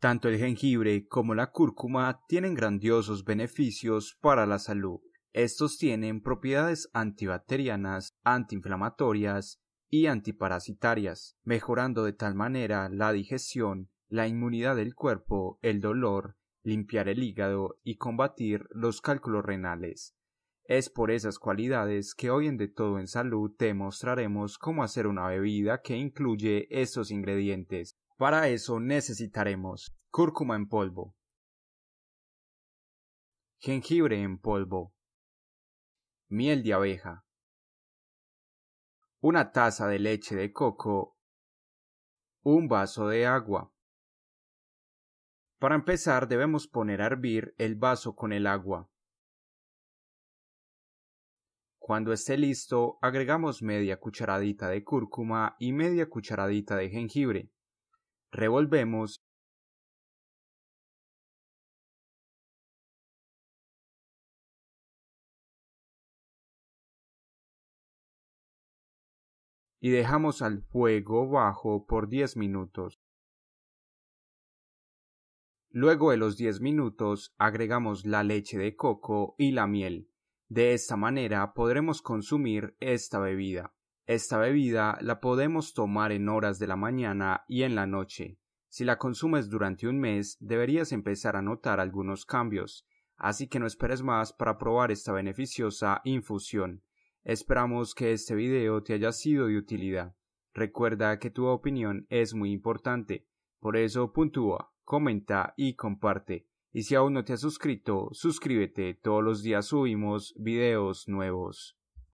Tanto el jengibre como la cúrcuma tienen grandiosos beneficios para la salud. Estos tienen propiedades antibacterianas, antiinflamatorias y antiparasitarias, mejorando de tal manera la digestión, la inmunidad del cuerpo, el dolor, limpiar el hígado y combatir los cálculos renales. Es por esas cualidades que hoy en De Todo en Salud te mostraremos cómo hacer una bebida que incluye estos ingredientes. Para eso necesitaremos cúrcuma en polvo, jengibre en polvo, miel de abeja, una taza de leche de coco, un vaso de agua. Para empezar debemos poner a hervir el vaso con el agua. Cuando esté listo, agregamos media cucharadita de cúrcuma y media cucharadita de jengibre. Revolvemos y dejamos al fuego bajo por 10 minutos. Luego de los 10 minutos agregamos la leche de coco y la miel. De esta manera podremos consumir esta bebida. Esta bebida la podemos tomar en horas de la mañana y en la noche. Si la consumes durante un mes, deberías empezar a notar algunos cambios, así que no esperes más para probar esta beneficiosa infusión. Esperamos que este video te haya sido de utilidad. Recuerda que tu opinión es muy importante, por eso puntúa, comenta y comparte. Y si aún no te has suscrito, suscríbete, todos los días subimos videos nuevos.